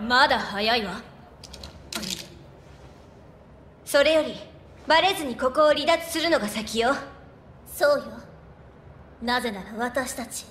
まだ早いわ。それよりバレずにここを離脱するのが先よ。そうよ。なぜなら私たち。